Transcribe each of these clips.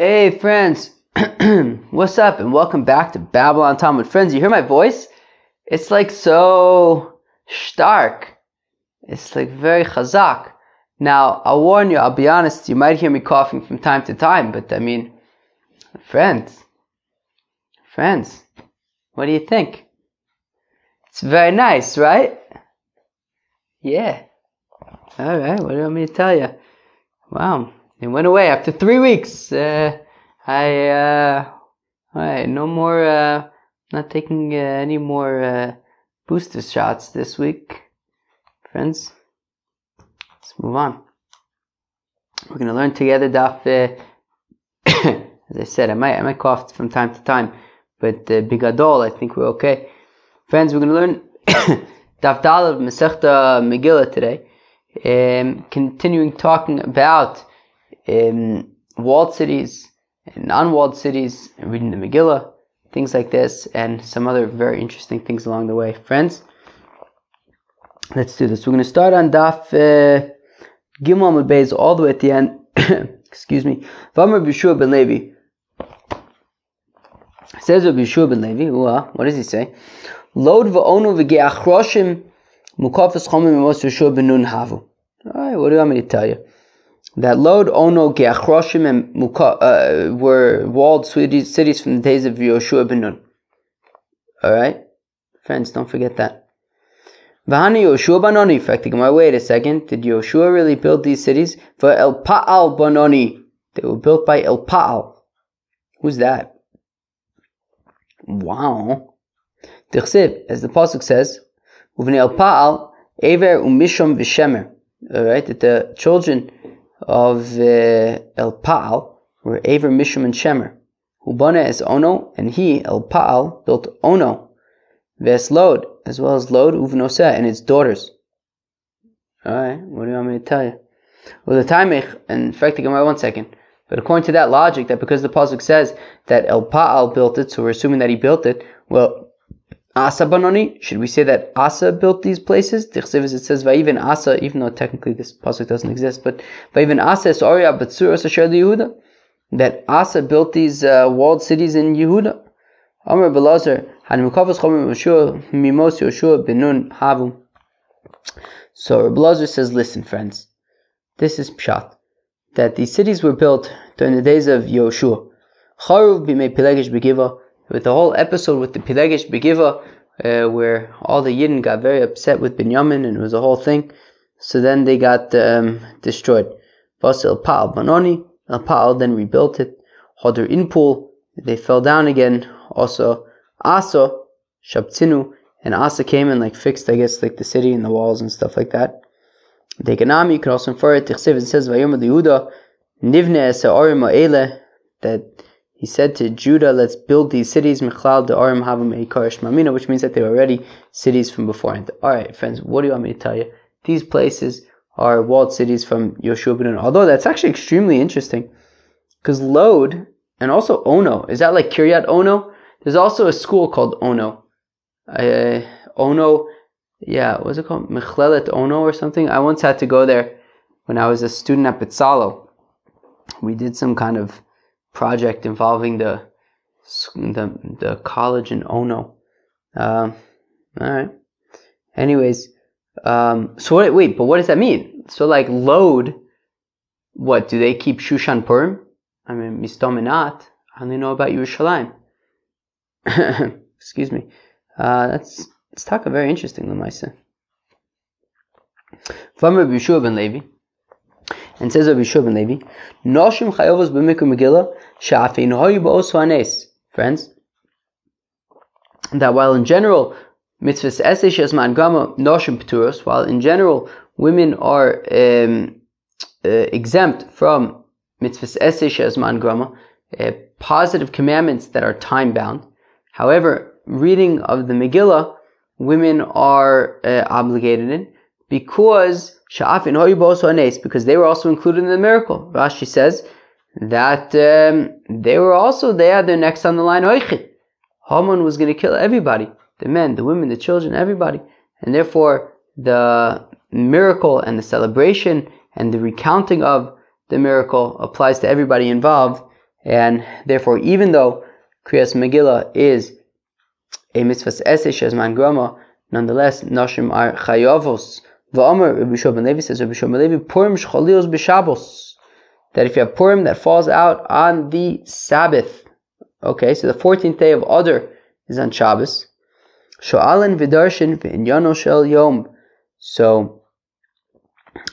Hey, friends. What's up? And welcome back to Babylon Time with Friends. You hear my voice? It's like so stark. It's like very chazak. Now, I'll warn you, I'll be honest, you might hear me coughing from time to time, but I mean, friends, friends, what do you think? It's very nice, right? Yeah. All right, what do you want me to tell you? Wow, it went away after three weeks. Uh, I, uh, no more, uh, not taking uh, any more uh, booster shots this week, friends. Let's move on. We're going to learn together Daf. Uh, as I said, I might I might cough from time to time, but uh, bigadol, I think we're okay. Friends, we're going to learn Daf of Masechta Megillah today. Um, continuing talking about um, walled cities and non-walled cities, and reading the Megillah, things like this, and some other very interesting things along the way. Friends, let's do this. We're going to start on Daf uh, Gimel Beis all the way at the end. Excuse me. Vamar Bishua ben Levi. Says Rabbi Yeshua ben Levi, what does he say? Lod va'onu v'ge'achroshim mukafas chomim emos Yeshua ben Nun havu. Alright, what do you want me to tell you? That Lod, Ono, Geachroshim, and Muka, uh, were walled cities, from the days of Yoshua ben Nun. Alright? Friends, don't forget that. Vahani Yoshua Banoni. Fact, wait a second. Did Yoshua really build these cities? For El Pa'al Banoni. They were built by El Pa'al. Who's that? Wow. Tichsiv, as the Pasuk says, Uvnei El Pa'al, Ever Umishom Vishemer. Alright, that the children of uh, El Pa'al were Aver, Mishum, and Shemer. Hubana is Ono, and he, El Pa'al, built Ono. Ves Lod, as well as Lod, Uvnoseh, and its daughters. Alright, what do you want me to tell you? Well, the Taimech, and in fact, give me one second. But according to that logic, that because the Pasuk says that El Pa'al built it, so we're assuming that he built it, well, Asa Banoni, should we say that Asa built these places? Tichsiv it says Vayiven Asa, even though technically this pasuk doesn't exist, but Vayiven Asa is Orya Batsur Asher Yehuda, that Asa built these uh, walled cities in Yehuda. Mimos Yoshua Benun Havu. So Belazar says, listen friends, this is Pshat, that these cities were built during the days of Yoshua. Charuv Bimei Pilegish Begiva, with the whole episode with the Pilegish Begiva, uh, where all the Yidden got very upset with Binyamin and it was a whole thing. So then they got um, destroyed. Vasil Pa'al Banoni, El Pa'al then rebuilt it. Hodr Inpul, they fell down again. Also, Asa, Shabtinu, and Asa came and like fixed, I guess, like the city and the walls and stuff like that. Deganami, you can also infer it. It says, Vayom Yehuda, Nivne Esa Orim Ele, that he said to Judah, let's build these cities, Michlal de Arim Havim Eikarish Mamina, which means that they were already cities from beforehand. Alright, friends, what do you want me to tell you? These places are walled cities from Yoshua ben Although that's actually extremely interesting. Because Lod and also Ono, is that like Kiryat Ono? There's also a school called Ono. Uh, ono, yeah, what's it called? Michlelet Ono or something? I once had to go there when I was a student at Bezalel. We did some kind of project involving the the, the college in Ono. Um, all right. Anyways, um, so what, wait, but what does that mean? So like load, what do they keep Shushan Purim? I mean, mistominat. I only know about Yerushalayim. Excuse me. Uh, that's let's talk a very interesting lemaisa. From Rabbi Yeshua ben Levi, and says Rabbi Yeshua ben Levi, Noshim chayovos b'mikra Megillah Friends, that while in general mitzvahs esesh esman gama noshim pturos, while in general women are um, uh, exempt from mitzvahs esesh esman grama, uh, positive commandments that are time bound. However, reading of the Megillah, women are uh, obligated in because because they were also included in the miracle. Rashi says that um, they were also there, they're next on the line. Haman was going to kill everybody the men, the women, the children, everybody. And therefore, the miracle and the celebration and the recounting of the miracle applies to everybody involved And therefore, even though Kriyas Megillah is a mitzvah esesh as man grama, nonetheless, Nashim are chayavos. V'omer, Rabbi Shua Levi says, Rabbi Shua Levi, Purim shchalios b'shabos. That if you have Purim that falls out on the Sabbath, okay, so the 14th day of Adar is on Shabbos. V'darshin shel yom. So,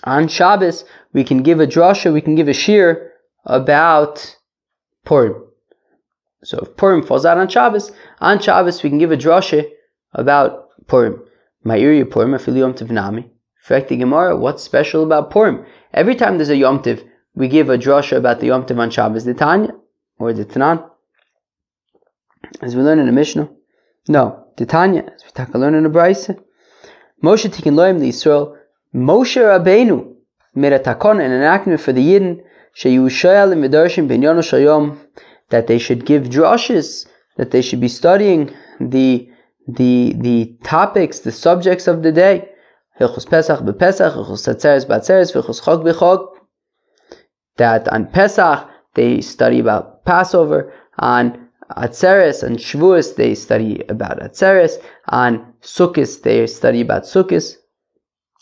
on Shabbos, we can give a drasha, we can give a shir about Purim. So if Purim falls out on Shabbos, on Shabbos we can give a drasha about Purim. Ma'iri Purim, afili Yom Tiv Nami. Fact the Gemara, what's special about Purim? Every time there's a Yom Tiv, we give a drasha about the Yom Tov on Shabbos, the Tanya, or the Tanan. As we learn in the Mishnah. No, the Tanya, as we talk learn in the Brisa. Moshe Tikkun Loim the Yisrael, Moshe Rabbeinu made a takon, and an enactment for the Yidden, sheyushayal midarshim binyan shayom, that they should give drushes, that they should be studying the the the topics, the subjects of the day. Hilchos Pesach bepesach, Hilchos Atzeres batzeres, Hilchos Chog bechog. That on Pesach they study about Passover, on Atzeres and Shavuos they study about Atzeres, on Sukkot they study about Sukkot.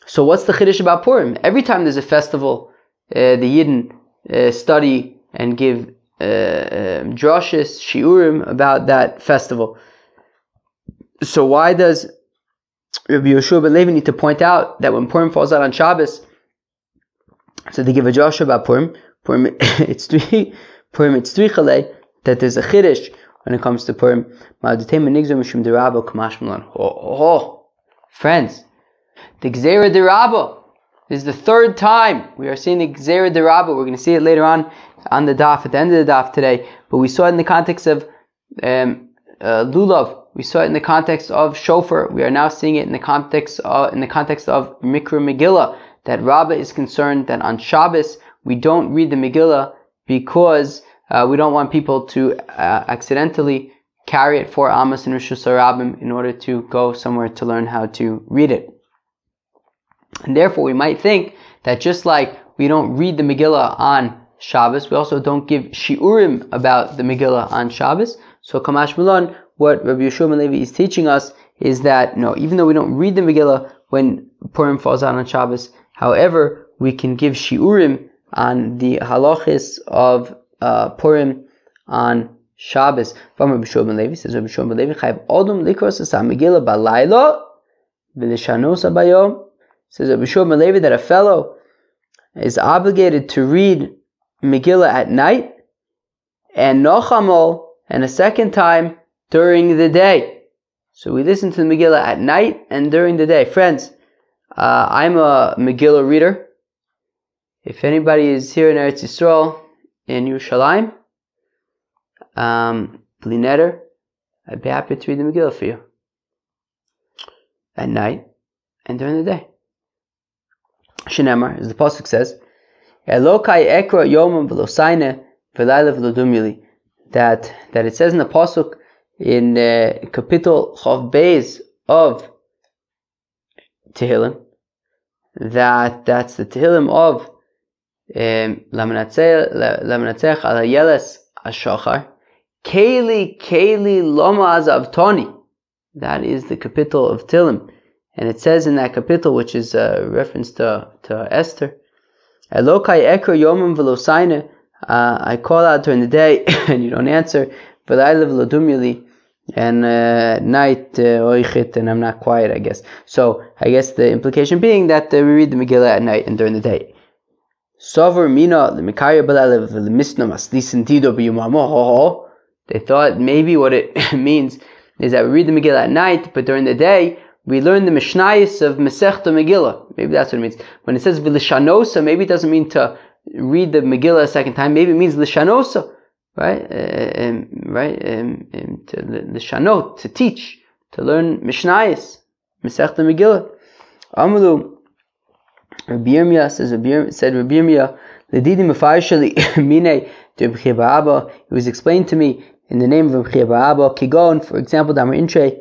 So what's the chiddush about Purim? Every time there's a festival, uh, the Yidden uh, study and give uh, um, drushes, shiurim about that festival. So why does Rabbi Yeshua ben Levi need to point out that when Purim falls out on Shabbos, so they give a drasha about Purim. Purim it's three Purim it's three chale that there's a chiddush when it comes to Purim. Oh, friends, the Gzera Rabba is the third time we are seeing the Gzera de Rabba. We're going to see it later on on the daf, at the end of the daf today. But we saw it in the context of um, uh, Lulav. We saw it in the context of Shofar. We are now seeing it in the context of, in the context of Mikra Megillah. That Rabba is concerned that on Shabbos we don't read the Megillah because uh, we don't want people to uh, accidentally carry it for Amos and Rishus Harabim in order to go somewhere to learn how to read it. And therefore, we might think that just like we don't read the Megillah on Shabbos, we also don't give shiurim about the Megillah on Shabbos. So Kamash Milan, what Rabbi Yeshua Levi is teaching us is that no, even though we don't read the Megillah when Purim falls out on Shabbos, however, we can give shiurim on the halachis of uh, Purim on Shabbos. From Rabbi Yeshua Levi says Rabbi Yeshua Levi, Chayv likros Megillah balaylo v'lishanos bayom Says Rabbi Malevi that a fellow is obligated to read Megillah at night and Nochamol and a second time during the day. So we listen to the Megillah at night and during the day. Friends, uh, I'm a Megillah reader. If anybody is here in Eretz Yisrael, in Yerushalayim, um, Blinetter, I'd be happy to read the Megillah for you. At night and during the day. Shinemar, as the pasuk says, Elokai ekra yomim v'losaine v'layla v'lodumili. That that it says in the pasuk in uh, kapitel Chav Beis of Tehillim that that's the Tehillim of um, Lamanatzeach ala yeles ashachar Keli Keli Loma Azavtoni. That is the kapitel of Tehillim. And it says in that kapitel, which is a reference to, to Esther, Elokai Ekro Yomim Velosaine, uh, I call out during the day and you don't answer, but I live Lodumili, and uh, night uh, oichit, and I'm not quiet, I guess. So I guess the implication being that uh, we read the Megillah at night and during the day. Sover mina. They thought maybe what it means is that we read the Megillah at night, but during the day we learn the Mishnayos of Masechta Megillah. Maybe that's what it means. When it says Vilishanosa, maybe it doesn't mean to read the Megillah a second time. Maybe it means Lishanosa, right? Uh, um, right? Um, um, to to teach, to learn Mishnayos, Masechta Megillah. Amalu, Rabbi Yirmiyah says, Rabbi said Rabbi Yirmiyah, Ledidi Mefarshali Mine to Abba. It was explained to me in the name of Abba, Kigon, for example, Damar Intre,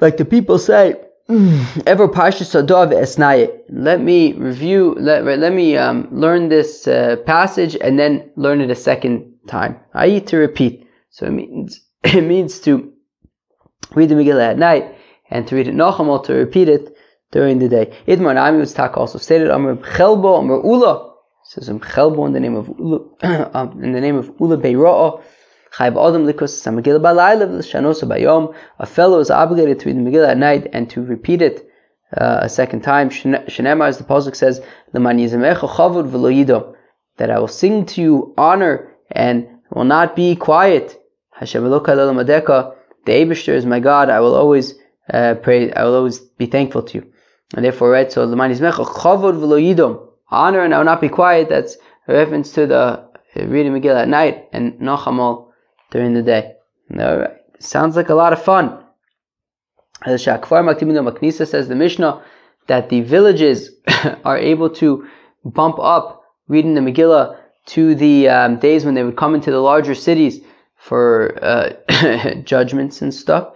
like the people say, ever Parshas Sadav Esnaye. Let me review, let, let me um, learn this uh, passage and then learn it a second time, i.e. to repeat. So it means, it means to read the Megillah at night and to read it nochamal, to repeat it during the day. Idmar Nami was tak also stated, Amr Chelbo, Amr Ula, says Chelbo in the name of Ula, um, in the name of Ula Beira'ah, Chayv Adam Likus Samagillah Balayla Shanosa Bayom. A fellow is obligated to read the Megillah at night and to repeat it uh, a second time. Shenema, as the pasuk says, that I will sing to you honor and will not be quiet. Hashem The Abishter is my God. I will always uh, pray. I will always be thankful to you. And therefore, right. So Lamani Zmecha Chavod V'Lo Honor and I will not be quiet. That's a reference to the uh, reading Megillah at night and Nochamal during the day. All right. Sounds like a lot of fun. As Shakfar Maknisa says the Mishnah that the villages are able to bump up reading the Megillah to the um, days when they would come into the larger cities for uh, judgments and stuff.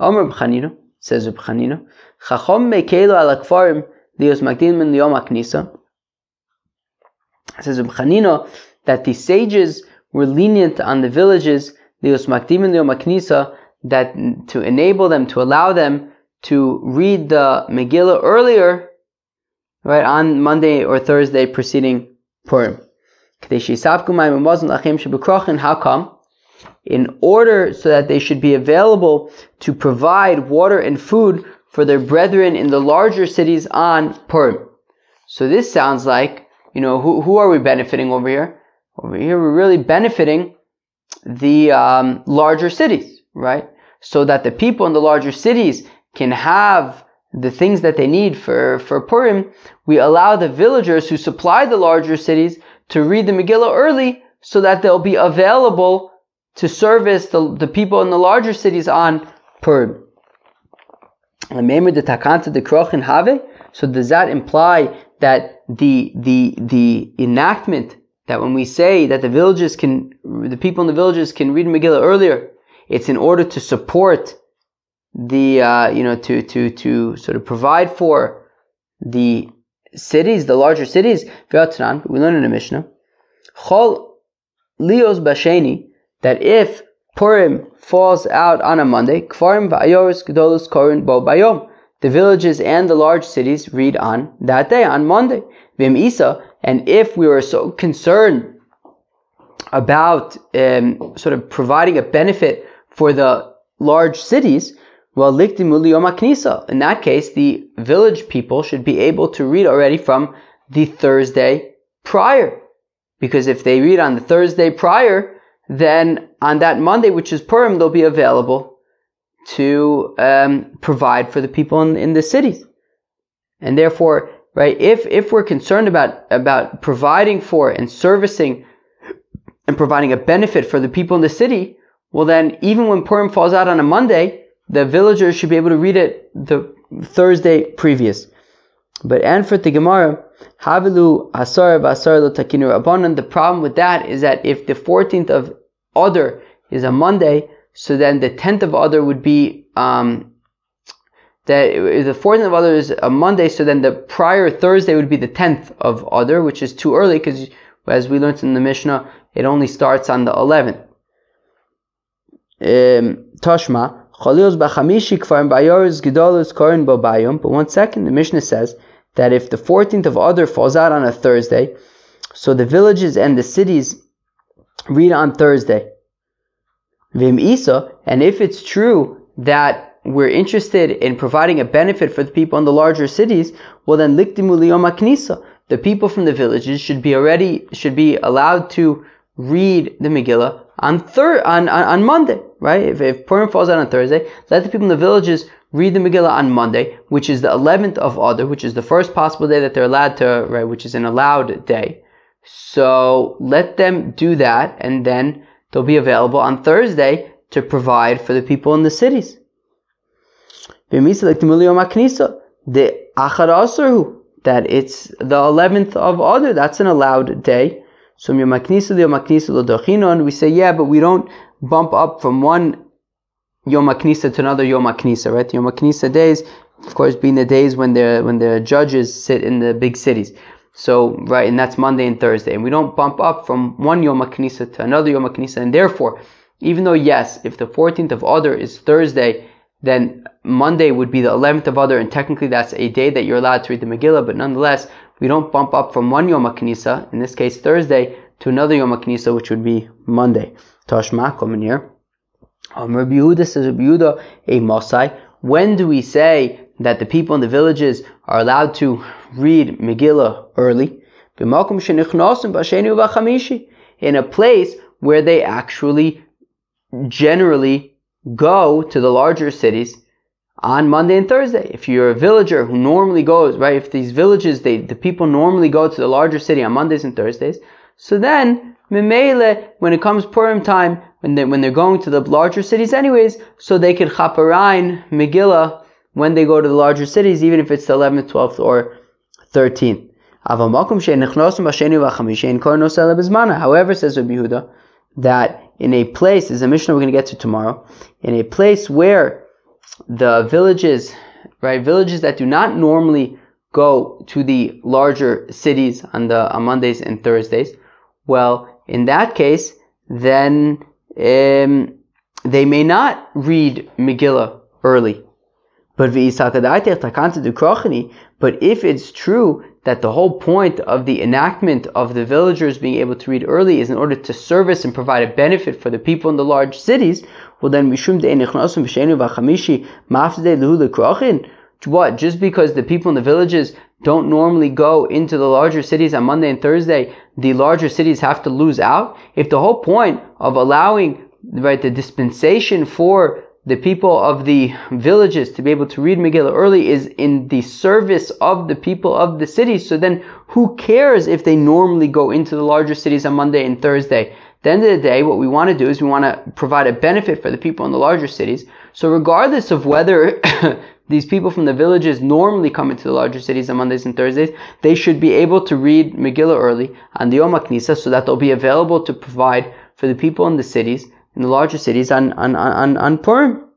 B'chanino, says B'chanino, Chachom mekelo al akfarim lios magdim min aknisa. Says B'chanino that the sages were lenient on the villages lios magdim min aknisa that to enable them, to allow them to read the Megillah earlier, right, on Monday or Thursday preceding Purim. How come? In order so that they should be available to provide water and food for their brethren in the larger cities on Purim. So this sounds like, you know, who, who are we benefiting over here? Over here, we're really benefiting the um, larger cities, right? so that the people in the larger cities can have the things that they need for, for Purim, we allow the villagers who supply the larger cities to read the Megillah early so that they'll be available to service the, the people in the larger cities on Purim. So does that imply that the, the, the enactment that when we say that the villages can, the people in the villages can read Megillah earlier, it's in order to support the, uh, you know, to, to, to sort of provide for the cities, the larger cities. We learn in the Mishnah, Chol Lios Basheni, that if Purim falls out on a Monday, Kfarim Va'ayoris Gedolos Korin Bo Bayom, the villages and the large cities read on that day, on Monday. Vim Isa, and if we were so concerned about um, sort of providing a benefit for the large cities, well, knisa. In that case, the village people should be able to read already from the Thursday prior. Because if they read on the Thursday prior, then on that Monday, which is Purim, they'll be available to um, provide for the people in, in the cities. And therefore, right, if, if we're concerned about, about providing for and servicing and providing a benefit for the people in the city, well then, even when Purim falls out on a Monday, the villagers should be able to read it the Thursday previous. But and for the Gemara, Havilu Asar Vasar Lo Takinu Rabbanan, the problem with that is that if the 14th of Adar is a Monday, so then the 10th of Adar would be, um, that the 14th of Adar is a Monday, so then the prior Thursday would be the 10th of Adar, which is too early because as we learned in the Mishnah, it only starts on the 11th. Toshma, Chalil's Bachamishi Kfarim Gedolus Korin. But one second, the Mishnah says that if the 14th of Adar falls out on a Thursday, so the villages and the cities read on Thursday. Vim Isa, and if it's true that we're interested in providing a benefit for the people in the larger cities, well then liktimu. The people from the villages should be already should be allowed to read the Megillah on thir- on, on, on Monday, right? If, if Purim falls out on Thursday, let the people in the villages read the Megillah on Monday, which is the 11th of Adar, which is the first possible day that they're allowed to, right, which is an allowed day. So let them do that, and then they'll be available on Thursday to provide for the people in the cities. That it's the 11th of Adar, that's an allowed day. So we say, yeah, but we don't bump up from one Yom HaKnisa to another Yom HaKnisa, right? Yom HaKnisa days, of course, being the days when the when the judges sit in the big cities. So, right, and that's Monday and Thursday. And we don't bump up from one Yom HaKnisa to another Yom HaKnisa. And therefore, even though, yes, if the 14th of Adar is Thursday, then Monday would be the 11th of Adar, and technically that's a day that you're allowed to read the Megillah, but nonetheless, we don't bump up from one Yom HaKnisa, in this case Thursday, to another Yom HaKnisa, which would be Monday. Tashma, coming here. Um, Rabbi Yehuda says, Rabbi Yehuda, a Mosai. When do we say that the people in the villages are allowed to read Megillah early? In a place where they actually generally go to the larger cities on Monday and Thursday. If you're a villager who normally goes, right, if these villages, they, the people normally go to the larger city on Mondays and Thursdays, so then, Memele, when it comes Purim time, when, they, when they're going to the larger cities anyways, so they can chaparain Megillah when they go to the larger cities, even if it's the 11th, 12th, or 13th. However, says Rabbi Yehuda, that in a place, is a mission we're going to get to tomorrow, in a place where the villages, right, villages that do not normally go to the larger cities on the on Mondays and Thursdays, well, in that case, then um, they may not read Megillah early. But but if it's true that the whole point of the enactment of the villagers being able to read early is in order to service and provide a benefit for the people in the large cities, well then what? Just because the people in the villages don't normally go into the larger cities on Monday and Thursday, the larger cities have to lose out? If the whole point of allowing right the dispensation for the people of the villages to be able to read Megillah early is in the service of the people of the cities. So then who cares if they normally go into the larger cities on Monday and Thursday? At the end of the day, what we want to do is we want to provide a benefit for the people in the larger cities. So regardless of whether these people from the villages normally come into the larger cities on Mondays and Thursdays, they should be able to read Megillah early on the Yom so that they'll be available to provide for the people in the cities in the larger cities on, on, on, on Purim.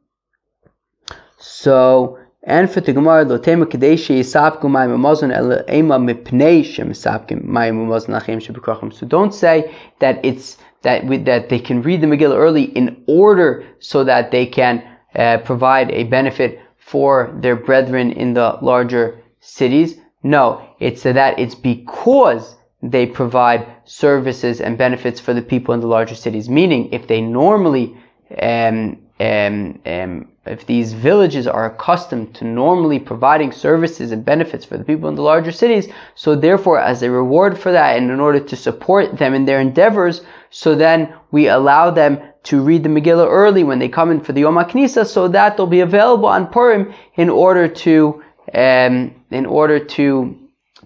So, and for the Gemara, lo tema kadeshi yisapku mayim amazon el ema mipnei shem yisapkim mayim amazon lachem. So don't say that it's that we, that they can read the Megillah early in order so that they can uh, provide a benefit for their brethren in the larger cities. No, it's that it's because they provide services and benefits for the people in the larger cities. Meaning, if they normally, um, um, um, if these villages are accustomed to normally providing services and benefits for the people in the larger cities, so therefore, as a reward for that, and in order to support them in their endeavors, so then we allow them to read the Megillah early when they come in for the Yom HaKnisa, so that they'll be available on Purim in order to, um, in order to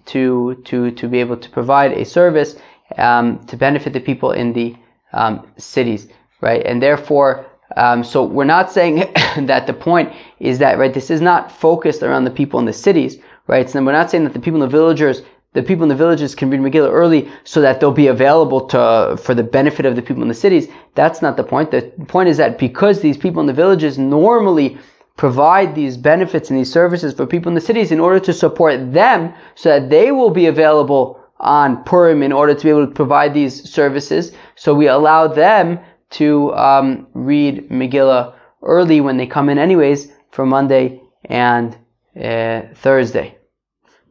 to to to be able to provide a service um, to benefit the people in the um, cities, right? And therefore, um, so we're not saying that the point is that right. This is not focused around the people in the cities, right? So we're not saying that the people in the villagers. The people in the villages can read Megillah early so that they'll be available to, for the benefit of the people in the cities. That's not the point. The point is that because these people in the villages normally provide these benefits and these services for people in the cities in order to support them so that they will be available on Purim in order to be able to provide these services. So we allow them to um, read Megillah early when they come in anyways for Monday and uh, Thursday.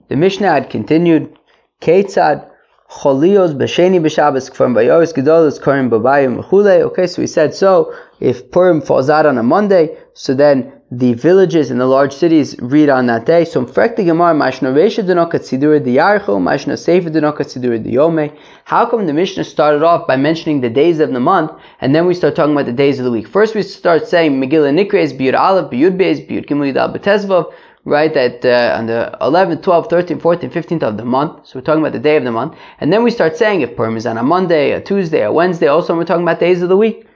The Mishnah had continued, Ketzad Cholios b'sheni b'Shabbos kfam bayoris gedolos korim b'bayim Okay, so we said so. If Purim falls out on a Monday, so then the villages in the large cities read on that day. So Mfrekti Gemara, Mashna Resha Denokat Sidur Diyarcho, Mashna Sefer Denokat Sidur Diyome. How come the Mishnah started off by mentioning the days of the month, and then we start talking about the days of the week? First we start saying Megillah Nikres, Biyud Aleph, Biyud Beis, Biyud Gimel Yudal Betezvav, right, that uh, on the 11th, 12th, 13th, 14th, 15th of the month. So we're talking about the day of the month. And then we start saying if Purim is on a Monday, a Tuesday, a Wednesday, also we're talking about days of the week.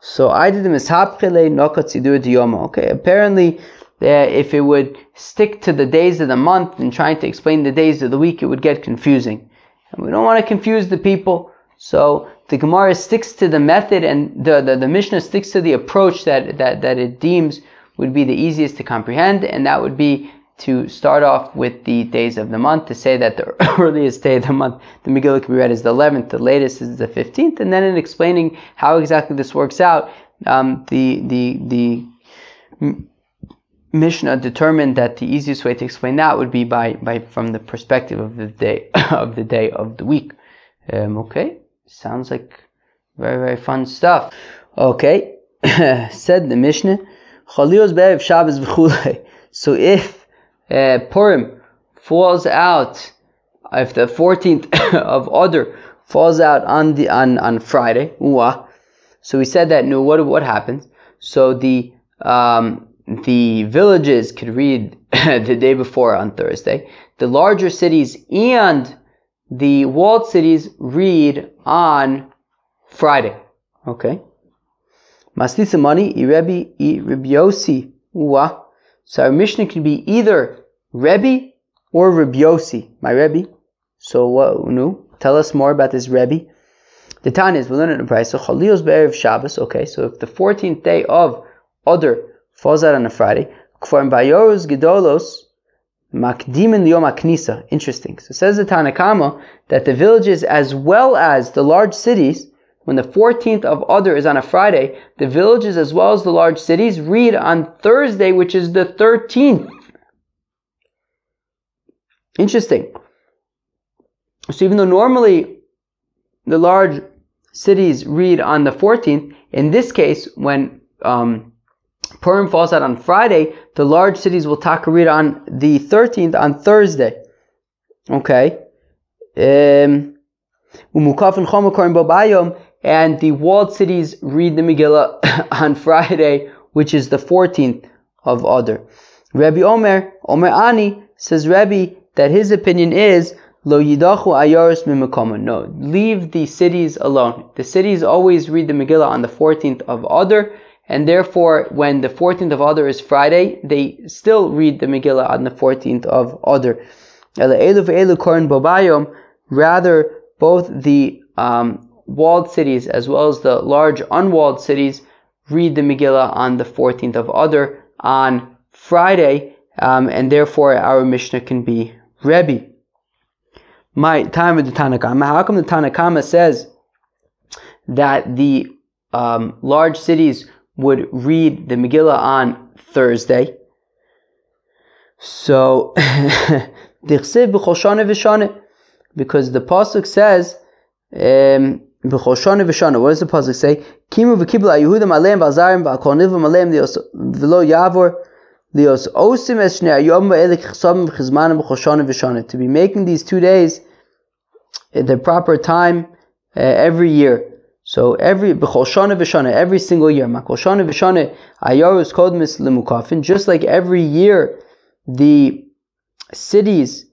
So I did the mishapchile nokatzidur diyoma. Okay, apparently uh, if it would stick to the days of the month and trying to explain the days of the week, it would get confusing. And we don't want to confuse the people. So the Gemara sticks to the method and the, the, the Mishnah sticks to the approach that, that, that it deems would be the easiest to comprehend, and that would be to start off with the days of the month to say that the earliest day of the month the Megillah can be read is the 11th, the latest is the 15th, and then in explaining how exactly this works out, um, the the the Mishnah determined that the easiest way to explain that would be by by from the perspective of the day of the day of the week. Um, okay, sounds like very very fun stuff. Okay, said the Mishnah. So if uh, Purim falls out, if the 14th of Adar falls out on the on, on Friday, so we said that no, what what happens? So the um, the villages could read the day before on Thursday. The larger cities and the walled cities read on Friday. Okay. Maslisa money, Rebbe, Rebbe Yossi. So our Mishnah can be either Rebbe or Rebbe Yossi, my Rebbe. So what? No, tell us more about this Rebbe. The Tan is we learn in the price. So Chalil's Be'erev Shabbos. Okay, so if the 14th day of Adar falls out on a Friday, Kfarim Bayoros Gedolos Makdimin Yom Aknisa. Interesting. So says the Tanakama that the villages as well as the large cities when the 14th of Adar is on a Friday, the villages as well as the large cities read on Thursday, which is the 13th. Interesting. So even though normally the large cities read on the 14th, in this case, when um, Purim falls out on Friday, the large cities will taka read on the 13th on Thursday. Okay. Um, and the walled cities read the Megillah on Friday, which is the 14th of Adar. Rabbi Omer, Omer Ani, says Rabbi that his opinion is Lo yidachu ayaris No, leave the cities alone. The cities always read the Megillah on the 14th of Adar, and therefore, when the 14th of Adar is Friday, they still read the Megillah on the 14th of Adar. Rather, both the um, walled cities as well as the large unwalled cities read the Megillah on the 14th of Adar on Friday, um, and therefore our Mishnah can be Rebbe. My time with the Tanakama. How come the Tanakama says that the um, large cities would read the Megillah on Thursday? So, because the pasuk says um, B'choshana v'shana. What does the pasuk say? Kimu v'kibla Yehudim aleim v'azarim v'akol nivim aleim v'lo yavor lios osim es shnei ayom v'elik chsabim v'chizmanim b'choshana v'shana. To be making these two days at the proper time uh, every year. So every b'choshana v'shana, every single year. Makoshana v'shana ayorus kodmis lemukafin. Just like every year, the cities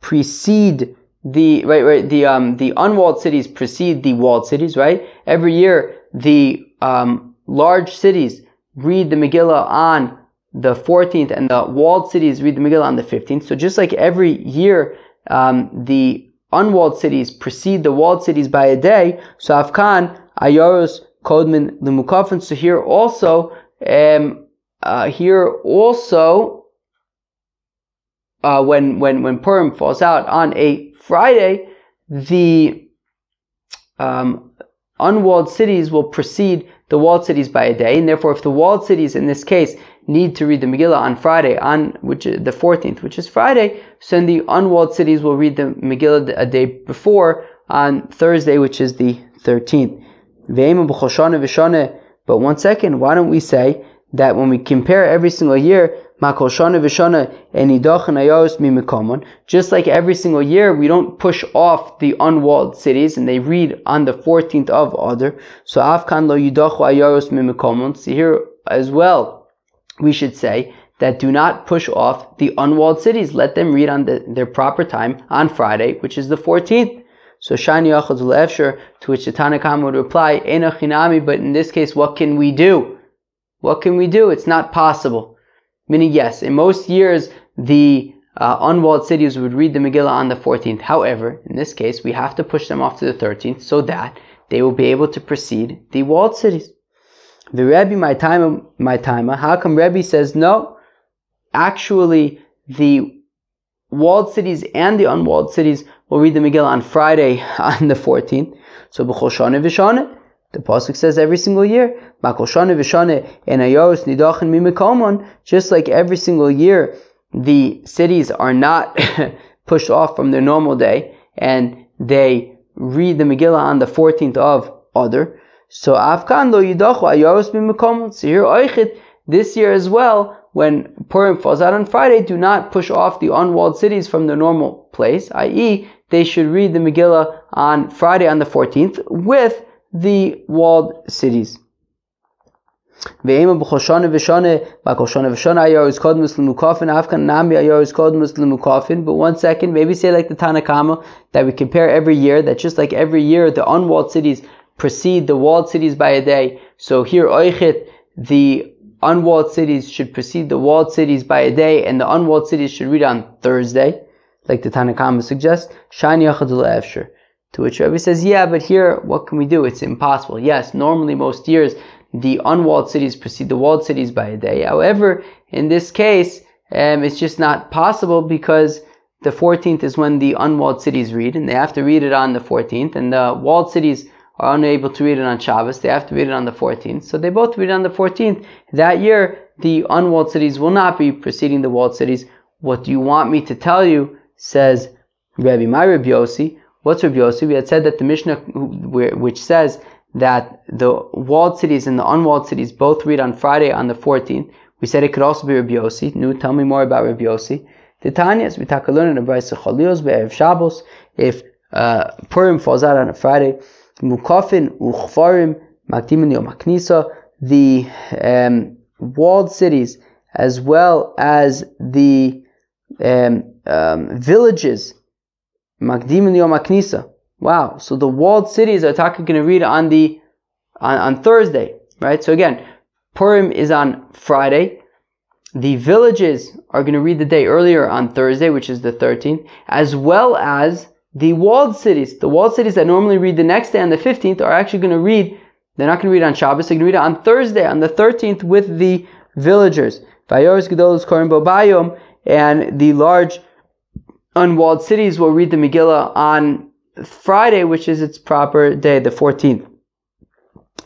precede the right right the um the unwalled cities precede the walled cities right? Every year the um large cities read the Megillah on the 14th and the walled cities read the Megillah on the 15th so just like every year um, the unwalled cities precede the walled cities by a day so Afkan Ayoros Kodman Limukafin so here also um uh, here also uh, when when when Purim falls out on a Friday, the um, unwalled cities will precede the walled cities by a day, and therefore, if the walled cities in this case need to read the Megillah on Friday, on which is the 14th, which is Friday, so then the unwalled cities will read the Megillah a day before on Thursday, which is the 13th. But one second, why don't we say that when we compare every single year, just like every single year, we don't push off the unwalled cities and they read on the 14th of Adar. So Afkan lo yidachu ayaros mimikomon. So here as well, we should say that do not push off the unwalled cities. Let them read on the, their proper time on Friday, which is the 14th. So Shani Yachad Efsher, to which the Tanakam would reply, Enochinami, but in this case, what can we do? What can we do? It's not possible. Meaning, yes, in most years, the uh, unwalled cities would read the Megillah on the 14th. However, in this case, we have to push them off to the 13th so that they will be able to precede the walled cities. The Rebbe, my time, my timer. How come Rebbe says no? Actually, the walled cities and the unwalled cities will read the Megillah on Friday on the 14th. So b'chol shana v'shana, the pasuk says every single year, and just like every single year, the cities are not pushed off from their normal day and they read the Megillah on the 14th of Adar. So this year as well when Purim falls out on Friday, do not push off the unwalled cities from their normal place, i.e., they should read the Megillah on Friday on the 14th with the walled cities. But one second, maybe say like the Tanakama that we compare every year, that just like every year the unwalled cities precede the walled cities by a day. So here, Oichit, the unwalled cities should precede the walled cities by a day, and the unwalled cities should read on Thursday, like the Tanakhama suggests. Shani Efshir. To which Rabbi says, yeah, but here, what can we do? It's impossible. Yes, normally most years, the unwalled cities precede the walled cities by a day. However, in this case, um, it's just not possible because the 14th is when the unwalled cities read, and they have to read it on the 14th, and the walled cities are unable to read it on Shabbos, they have to read it on the 14th. So they both read it on the 14th. That year, the unwalled cities will not be preceding the walled cities. What do you want me to tell you? Says Rabbi My Rabbi. What's Rabbi Yossi? We had said that the Mishnah, which says that the walled cities and the unwalled cities both read on Friday on the 14th. We said it could also be Rabbi Yossi. Nu, tell me more about Rabbi Yossi. The Tanyas, we talk a in Chalios, Shabbos. If uh, Purim falls out on a Friday, Mukafin Uchfarim Makdimin Yom HaKnisa, the um, walled cities as well as the um, um, villages Makdimin Yom HaKnisa. Wow, so the walled cities are talking going to read on the on, on Thursday, right? So again, Purim is on Friday. The villages are going to read the day earlier on Thursday, which is the 13th, as well as the walled cities, the walled cities that normally read the next day on the 15th are actually going to read, they're not going to read on Shabbos, they're going to read it on Thursday, on the 13th with the villagers. Gedolos Korim and the large unwalled cities will read the Megillah on Friday, which is its proper day, the 14th.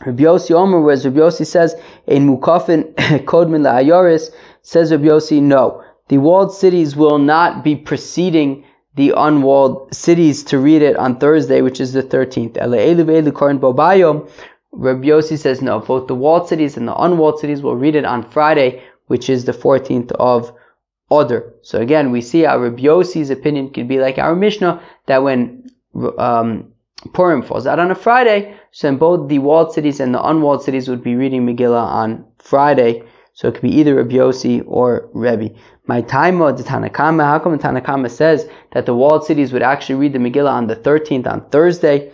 Rabbi Yossi Omer, whereas Rabbi Yossi says, in Mukafin Kodmin La'ayoris, says Rabbi Yossi, no. The walled cities will not be preceding the unwalled cities to read it on Thursday, which is the 13th. Rabbi Yossi says no, both the walled cities and the unwalled cities will read it on Friday, which is the 14th of Adar. So again, we see our Rabbi Yossi's opinion could be like our Mishnah, that when um, Purim falls out on a Friday, so then both the walled cities and the unwalled cities would be reading Megillah on Friday. So it could be either Rabbi Yossi or Rebbe. My time the Tanakama, how come the Tanakama says that the walled cities would actually read the Megillah on the 13th, on Thursday?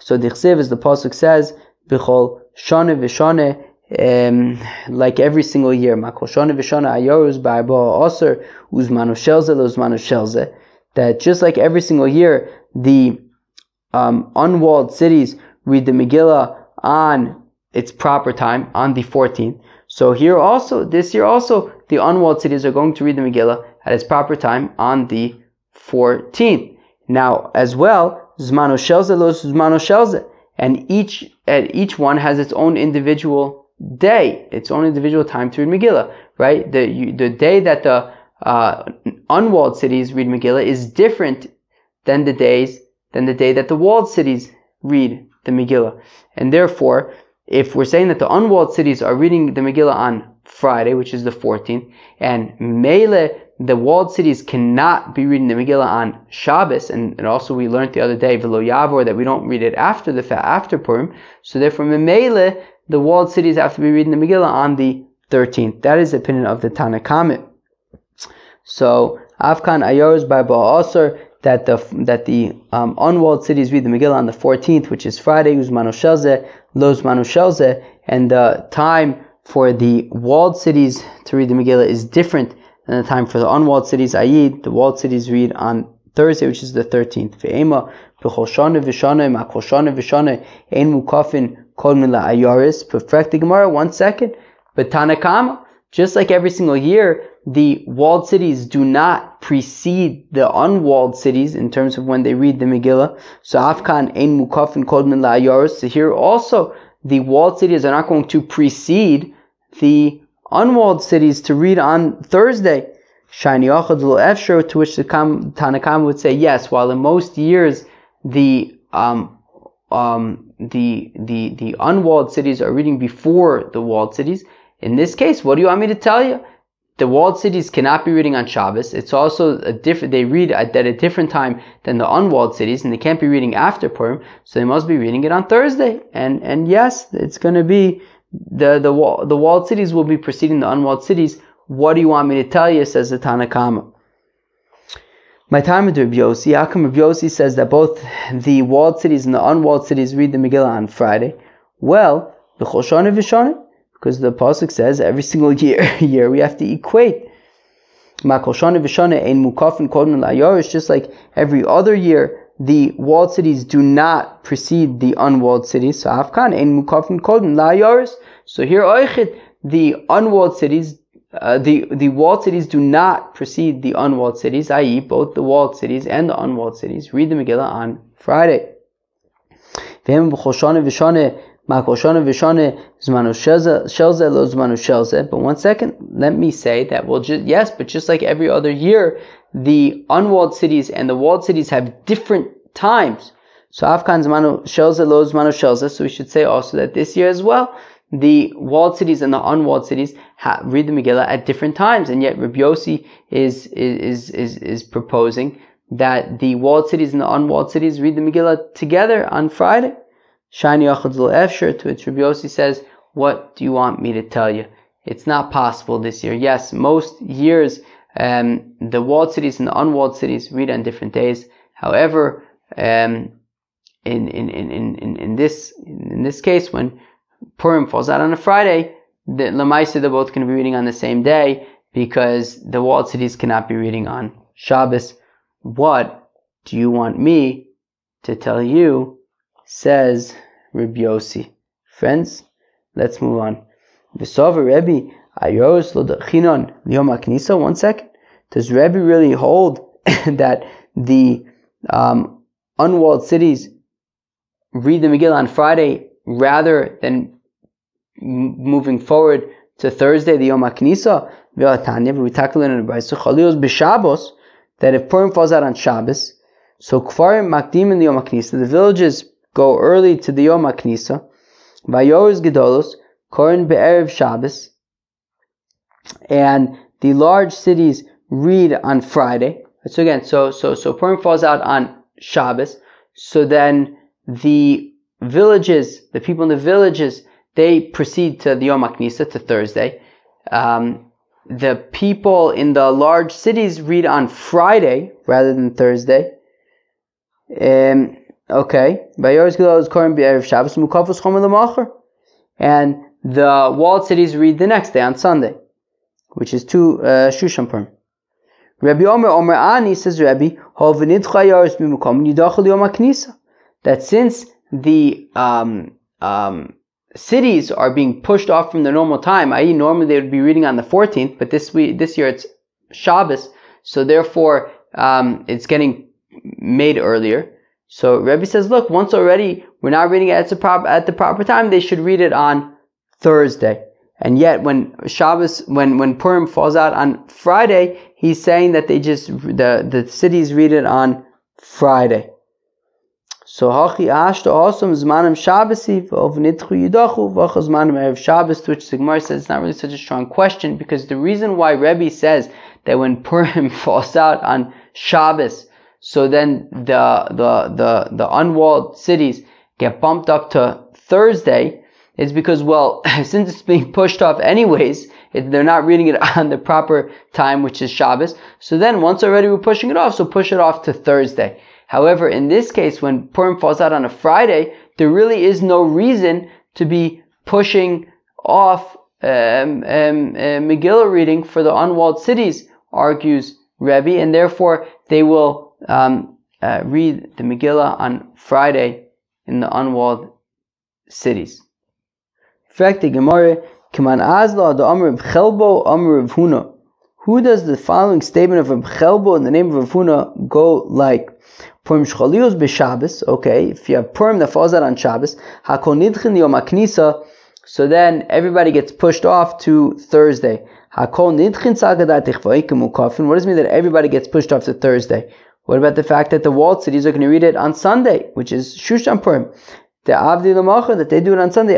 So the Chsiv, as the Pasuk says, B'chol Shane V'Shane, um, like every single year, that just like every single year, the um, unwalled cities read the Megillah on its proper time, on the 14th. So here also, this year also, the unwalled cities are going to read the Megillah at its proper time on the 14th. Now, as well, Zmano Shelze los Zmano Shelze. And each, and each one has its own individual day, its own individual time to read Megillah, right? The, you, the day that the uh, unwalled cities read Megillah is different than the days, than the day that the walled cities read the Megillah. And therefore, if we're saying that the unwalled cities are reading the Megillah on Friday, which is the 14th, and Mele, the walled cities cannot be reading the Megillah on Shabbos, and, and also we learned the other day, Velo Yavor, that we don't read it after the after Purim. So therefore, Mele, the walled cities have to be reading the Megillah on the 13th. That is the opinion of the Tanakhama. So, Afkan Ayor's by Ba'asar, that the that the um, unwalled cities read the Megillah on the 14th, which is Friday, Uzmanu Shelze, Los Manu Shelze, and the time for the walled cities to read the Megillah is different than the time for the unwalled cities, i.e., the walled cities read on Thursday, which is the 13th. Ve'ema, b'chol shana v'shana, ma'kol ein mukafin kol mila ayoris. Perfect the Gemara, one second. But Tanakama, just like every single year, the walled cities do not precede the unwalled cities in terms of when they read the Megillah. So Afkan ein mukafin kodmin la'ayoros. So here also the walled cities are not going to precede the unwalled cities to read on Thursday. Shiny Efshar, to which the Tanakam would say yes, while in most years the um, um, the the the unwalled cities are reading before the walled cities. In this case, what do you want me to tell you? The walled cities cannot be reading on Shabbos. It's also a different. They read at, at a different time than the unwalled cities, and they can't be reading after Purim, so they must be reading it on Thursday. And and yes, it's going to be the the wall, the walled cities will be preceding the unwalled cities. What do you want me to tell you? Says the Tanakama. My time with Rabbi Yossi, come Rabbi Yossi says that both the walled cities and the unwalled cities read the Megillah on Friday? Well, the Choshana Vishana, because the pasuk says every single year year we have to equate. Makoshana Vishana ein mukafin kodin layorish, just like every other year, the walled cities do not precede the unwalled cities. So Afkan ein mukafin kodin layorish. So here oichit, the unwalled cities uh, the, the walled cities do not precede the unwalled cities, i.e., both the walled cities and the unwalled cities. Read the Megillah on Friday. But one second, let me say that well, just, yes, but just like every other year, the unwalled cities and the walled cities have different times. So Afkan Zmanu Shelze, Zmanu Shelze. So we should say also that this year as well, the walled cities and the unwalled cities read the Megillah at different times, and yet Rabbi Yossi is, is, is, is proposing that the walled cities and the unwalled cities read the Megillah together on Friday. Shani Achadzul Efsher, to which Rabbi Yossi says, what do you want me to tell you? It's not possible this year. Yes, most years, um, the walled cities and the unwalled cities read on different days. However, um, in, in, in, in, in, this, in this case, when Purim falls out on a Friday, the Lamaisa they're both going to be reading on the same day because the walled cities cannot be reading on Shabbos. What do you want me to tell you? Says Rabbi Yossi. Friends, let's move on. Rebbe Knisa. One second. Does Rebbe really hold that the um, unwalled cities read the Megillah on Friday rather than moving forward to Thursday, the Yom HaKnisa, we tackle it in the Brisa, b'Shabbos, that if Purim falls out on Shabbos, so Kfarim Makdim in the Yom HaKnisa, the villages go early to the Yom HaKnisa, Vayor's Gedolos, Korin Be'erev Shabbos, and the large cities read on Friday. So again, so so so Purim falls out on Shabbos. So then the villages, the people in the villages, they proceed to the Yom HaKnisa, to Thursday. Um, the people in the large cities read on Friday rather than Thursday. Um, okay. And the walled cities read the next day on Sunday, which is two uh, Shushan Purim. Rabbi Omer Omer Ani says Rabbi, that since the um, um, cities are being pushed off from the normal time, i.e., normally they would be reading on the 14th, but this week, this year it's Shabbos, so therefore um, it's getting made earlier. So Rebbe says, look, once already we're not reading it at the, proper, at the proper time, they should read it on Thursday. And yet, when Shabbos, when when Purim falls out on Friday, he's saying that they just the the cities read it on Friday. So hachi ashta awesome zmanim Shabbasi of nitchu yidachu v'achas zmanim erev Shabbos, which Sigmar says it's not really such a strong question because the reason why Rebbe says that when Purim falls out on Shabbos, so then the the the the unwalled cities get bumped up to Thursday is because well since it's being pushed off anyways it, they're not reading it on the proper time which is Shabbos. So then once already we're pushing it off so push it off to Thursday However, in this case, when Purim falls out on a Friday, there really is no reason to be pushing off um, um, uh, Megillah reading for the unwalled cities, argues Rebbe, and therefore they will um, uh, read the Megillah on Friday in the unwalled cities. Who does the following statement of Reb Chelbo in the name of Rav Huna go like? Purim Shchalios b'Shabbos. Okay, if you have Purim that falls out on Shabbos, Hakol Nidchin Yom HaKnisa. So then everybody gets pushed off to Thursday. Hakol Nidchin. What does it mean that everybody gets pushed off to Thursday? What about the fact that the walled cities are going to read it on Sunday, which is Shushan Purim? The Avdi Lamacha, that they do it on Sunday.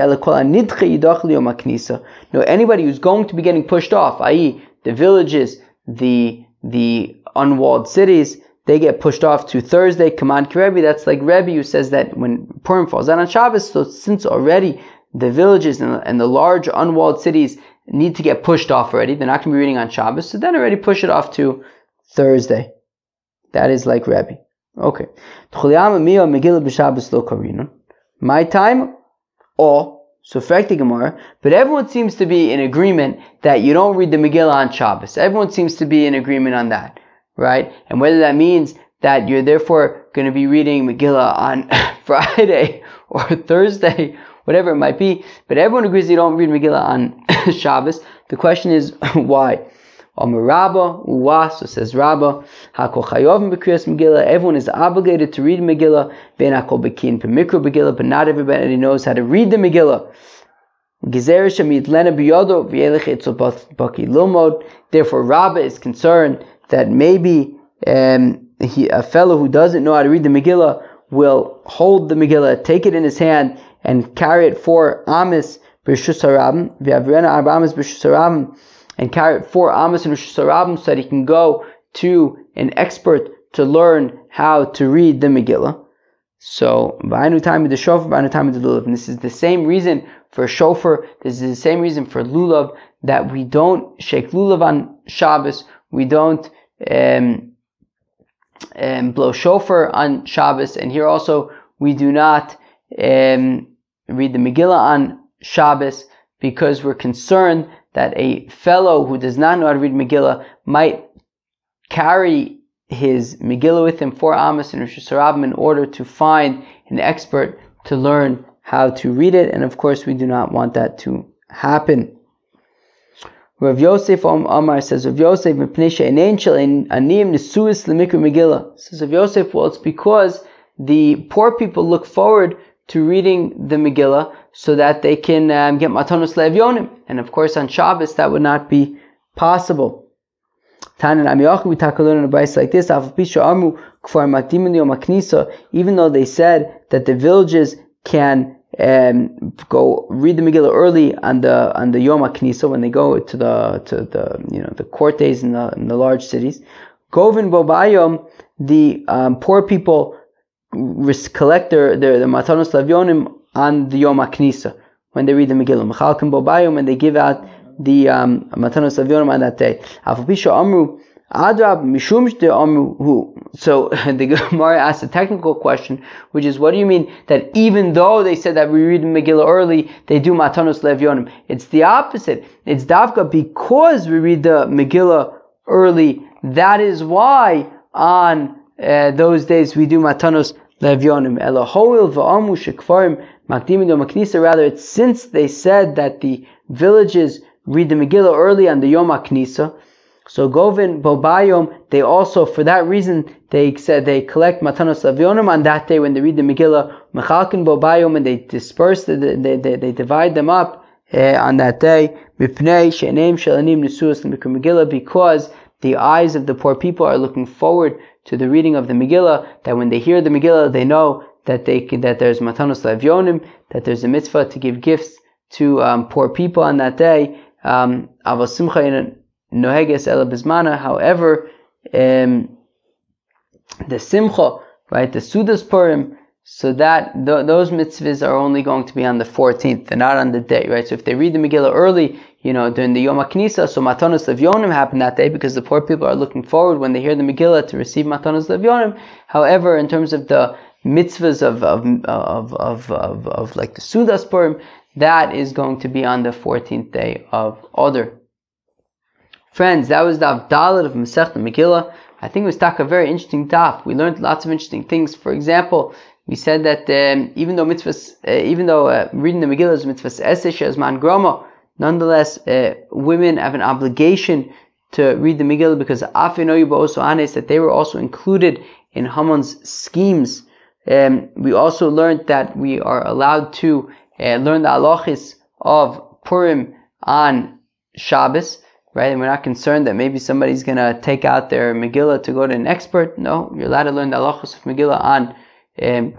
No, anybody who's going to be getting pushed off, i.e., the villages, the the unwalled cities, they get pushed off to Thursday. Command Rebbe, that's like Rebbe who says that when Purim falls out on Shabbos, so since already the villages and, and the large unwalled cities need to get pushed off already, they're not going to be reading on Shabbos, so then already push it off to Thursday. That is like Rebbe. Okay. My time, or so the Gemara, but everyone seems to be in agreement that you don't read the Megillah on Shabbos. Everyone seems to be in agreement on that, right? And whether that means that you're therefore going to be reading Megillah on Friday or Thursday, whatever it might be, but everyone agrees you don't read Megillah on Shabbos. The question is why? Omer Rabba, Uwa, so says Rabba, Hakol Chayovim B'kriyas Megillah, everyone is obligated to read Megillah, Vein Hakol Bekin P'mikro Megillah, but not everybody knows how to read the Megillah. Therefore, Rabba is concerned that maybe um, he, a fellow who doesn't know how to read the Megillah will hold the Megillah, take it in his hand, and carry it for Amis B'Shus Harabim, Harabim, and carry it for Amis and Rosh so that he can go to an expert to learn how to read the Megillah. So, Ba'anu time the shofar, Ba'anu time the lulav. And this is the same reason for shofar, this is the same reason for lulav, that we don't shake lulav on Shabbos, we don't um, um, blow shofar on Shabbos, and here also we do not um, read the Megillah on Shabbos because we're concerned that a fellow who does not know how to read Megillah might carry his Megillah with him for Amos and Rosh Hashanah in order to find an expert to learn how to read it. And of course, we do not want that to happen. Rav Yosef Omar says, Rav Yosef, Mepnisha, Anim Nesuis Lemikra Megillah. Says Rav Yosef, well, it's because the poor people look forward to reading the Megillah so that they can um, get Matanos Levyonim. And of course, on Shabbos, that would not be possible. Tanan Amiyach, we talk a little in a Brisa like this, even though they said that the villages can um, go read the Megillah early on the on the Yom HaKnisa when they go to the to the you know the court days in the in the large cities. Govin Bobayom, the um, poor people collect their their, their matanos lavyonim on the Yom HaKnisa when they read the Megillah. Mechalkim Bobayom and they give out the um, matanos lavyonim on that day. Afapisha Amru Mishum. So the Gemara asks a technical question, which is, what do you mean that even though they said that we read Megillah early, they do matanos levyonim? It's the opposite. It's davka because we read the Megillah early. That is why on uh, those days we do matanos v'amu shekfarim makdimin maknisa. Rather, it's since they said that the villages read the Megillah early on the Yom HaKnisa. So Govin Bobayom, they also, for that reason, they said they collect Matanos Levyonim on that day when they read the Megillah, Mechalkin Bobayom, and they disperse, the, they, they, they divide them up uh, on that day, Mipnei She'enem Shalanim Nesuas Megillah, because the eyes of the poor people are looking forward to the reading of the Megillah, that when they hear the Megillah, they know that they that there's matanos lavyonim, that there's a mitzvah to give gifts to um, poor people on that day. Um, however, um, the simcha, right, the sudas purim, so that th- those mitzvahs are only going to be on the 14th, and not on the day, right? So if they read the Megillah early, you know, during the Yom HaKnisa, so Matanos Levyonim happen that day because the poor people are looking forward when they hear the Megillah to receive Matanos Levyonim. However, in terms of the mitzvahs of, of, of, of, of, of like the Sudas Purim, that is going to be on the 14th day of Adar. Friends, that was the Avdalit of Masech Megillah. I think it was a very interesting daf. We learned lots of interesting things. For example, we said that um, even though mitzvahs, uh, even though uh, reading the Megillah is mitzvahs esesh as man groma, nonetheless, uh, women have an obligation to read the Megillah because afinoyu also anes, that they were also included in Haman's schemes. Um, we also learned that we are allowed to uh, learn the halachis of Purim on Shabbos, right? And we're not concerned that maybe somebody's going to take out their Megillah to go to an expert. No, you're allowed to learn the halachos of Megillah on um,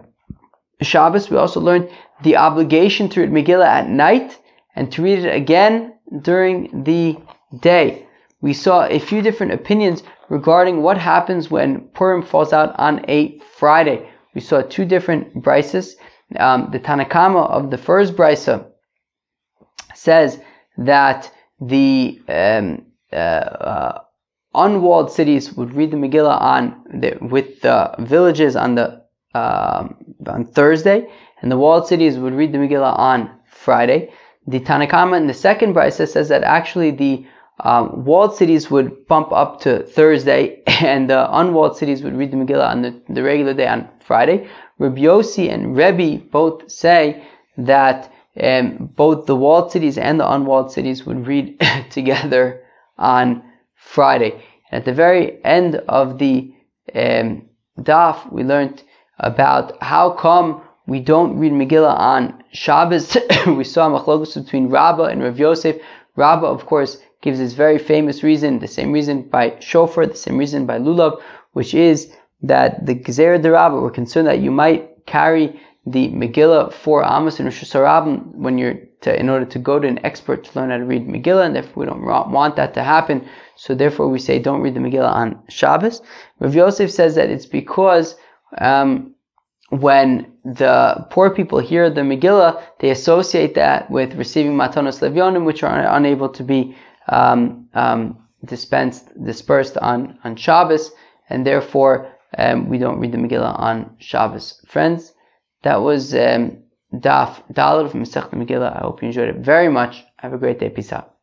Shabbos. We also learned the obligation to read Megillah at night and to read it again during the day. We saw a few different opinions regarding what happens when Purim falls out on a Friday. We saw two different brises. Um, the Tanakama of the first brisa says that the um, uh, uh, unwalled cities would read the Megillah on the, with the villages on the um, on Thursday, and the walled cities would read the Megillah on Friday. The Tanakama in the second brisa says that actually the um, walled cities would bump up to Thursday, and the unwalled cities would read the Megillah on the, the regular day on Friday. Rabbi Yossi and Rebbe both say that um, both the walled cities and the unwalled cities would read together on Friday. At the very end of the um, daf, we learned about how come we don't read Megillah on Shabbos. we saw a machlokus between Rabbah and Rav Yosef. Rabbah, of course, gives this very famous reason, the same reason by shofar, the same reason by lulav, which is that the Gzeirah d'Rabbah, we're concerned that you might carry the Megillah for Amos and Rosh Hashanah when you're to, in order to go to an expert to learn how to read Megillah, and therefore we don't want that to happen. So therefore we say don't read the Megillah on Shabbos. Rav Yosef says that it's because um, when the poor people hear the Megillah, they associate that with receiving Matanos Levionim, which are unable to be um, um, dispensed, dispersed on, on Shabbos, and therefore um, we don't read the Megillah on Shabbos. Friends, that was um, Daf Dalit from Masech Megillah. I hope you enjoyed it very much. Have a great day. Peace out.